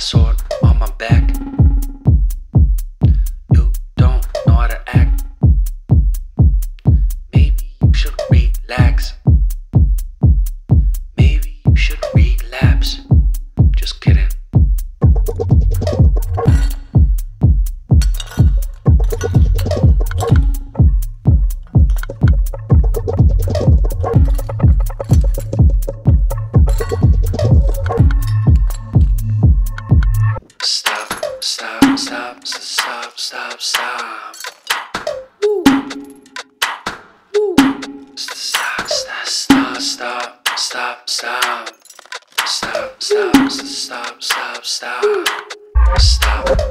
Samurai sword on my back. Stop, stop, stop, stop, stop. Woo. Woo. Stop, stop, stop, stop, stop, stop. Stop, stop, stop, stop, stop. Stop.